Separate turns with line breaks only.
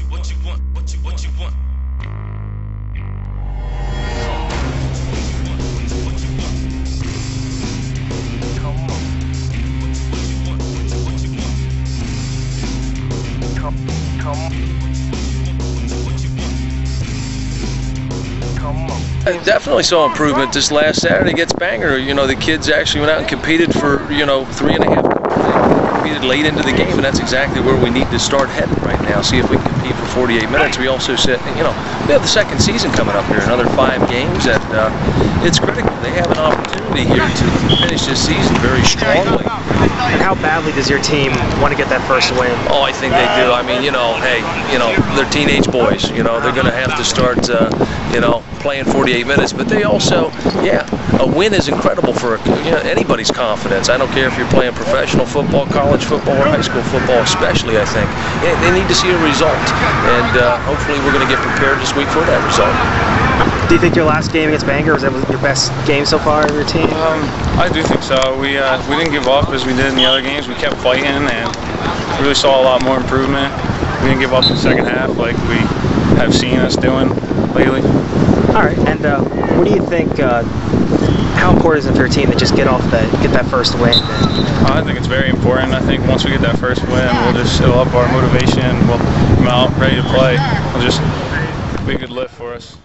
What
definitely saw improvement this last Saturday against Bangor. You know, the kids actually went out and competed for, you know, three and a half. Competed late into the game, and that's exactly where we need to start heading right now. See if we can compete for 48 minutes. We also said, you know, we have the second season coming up here, another five games, and uh, it's critical. They have an opportunity here to finish this season very strongly.
And how badly does your team want to get that first win?
Oh, I think they do. I mean, you know, hey, you know, they're teenage boys. You know, they're going to have to start, uh, you know, playing 48 minutes. But they also, yeah, a win is incredible for you know, anybody's confidence. I don't care if you're playing professional football, college football, or high school football, especially. I think yeah, they need to see a result, and uh, hopefully, we're going to get prepared this week for that result.
Do you think your last game against Bangor was that your best game so far of your team?
Um, I do think so. We uh, we didn't give up as we did in the other games. We kept fighting and really saw a lot more improvement. We didn't give up in the second half like we have seen us doing lately.
All right, and uh, what do you think? Uh, how important is it for your team to just get off that, get that first win?
I think it's very important. I think once we get that first win, we'll just it'll up our motivation. We'll come out ready to play. It'll just be a good lift for us.